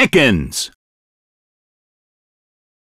Ekins.